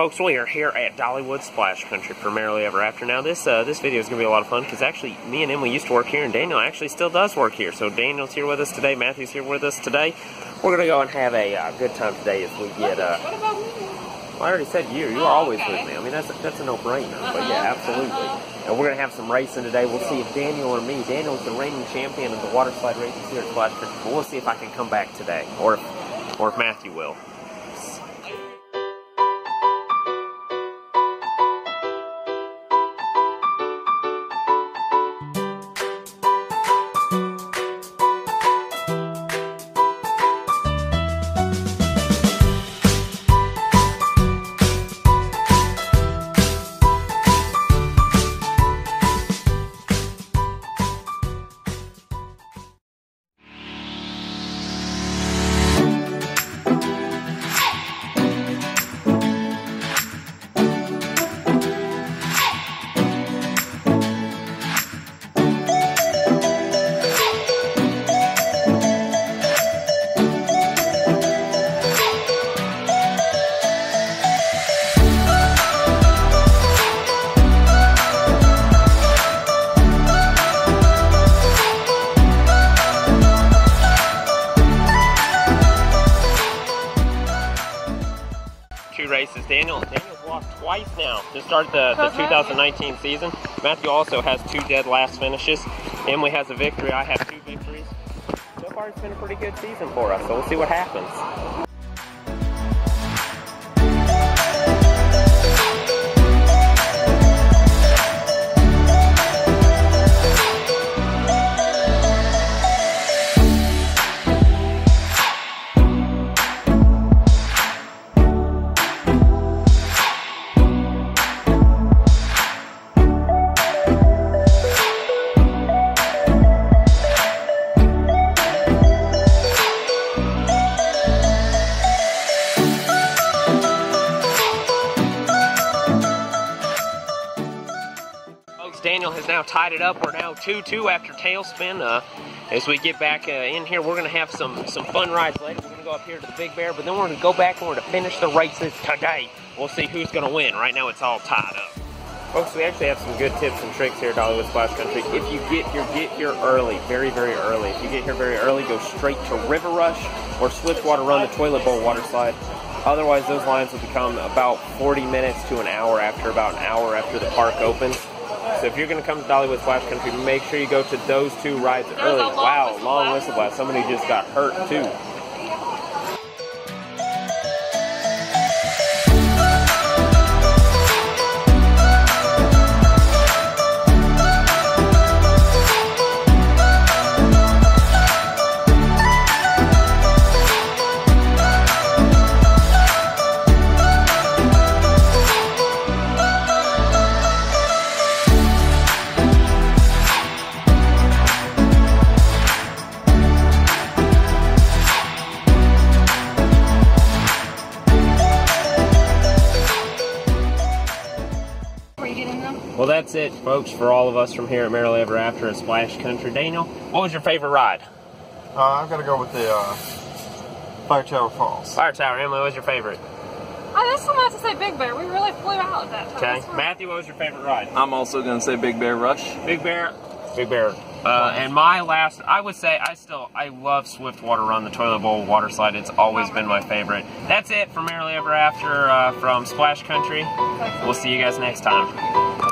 folks, we are here at Dollywood Splash Country, primarily ever after. Now, this uh, this video is going to be a lot of fun because actually, me and Emily used to work here, and Daniel actually still does work here. So Daniel's here with us today, Matthew's here with us today. We're going to go and have a uh, good time today as we get. Uh, well, I already said you. You are always with me. I mean, that's a, that's a no-brainer. But yeah, absolutely. And we're going to have some racing today. We'll see if Daniel or me. Daniel's the reigning champion of the water slide races here at Splash Country. But we'll see if I can come back today, or if, or if Matthew will. Two races. Daniel Daniel's lost twice now to start the, the uh-huh. 2019 season. Matthew also has two dead last finishes. Emily has a victory. I have two victories. So far, it's been a pretty good season for us. So we'll see what happens. Daniel has now tied it up. We're now 2-2 after tailspin. Uh, as we get back uh, in here, we're going to have some, some fun rides later. We're going to go up here to the Big Bear, but then we're going to go back and we're going to finish the races today. We'll see who's going to win. Right now, it's all tied up. Folks, we actually have some good tips and tricks here at Dollywood Splash Country. If you get here, get here early, very, very early. If you get here very early, go straight to River Rush or Swiftwater Run, the Toilet Bowl water slide. Otherwise, those lines will become about 40 minutes to an hour after about an hour after the park opens. So if you're going to come to Dollywood Splash Country, make sure you go to those two rides early. Wow, long whistle blast. Somebody just got hurt too. Well, that's it, folks, for all of us from here at Merrilly EverAfter at Splash Country. Daniel, what was your favorite ride? Uh, I'm gonna go with the uh, Fire Tower Falls. Fire Tower. Emily, what was your favorite? I just wanted to say Big Bear. We really flew out at that time. Okay. Matthew, what was your favorite ride? I'm also going to say Big Bear Rush. Big Bear. Big Bear. Uh, and my last, I would say, I still, I love Swiftwater Run, the Toilet Bowl water slide. It's always been my favorite. That's it for Merrilly EverAfter uh, from Splash Country. We'll see you guys next time.